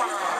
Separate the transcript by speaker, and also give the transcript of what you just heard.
Speaker 1: จ้า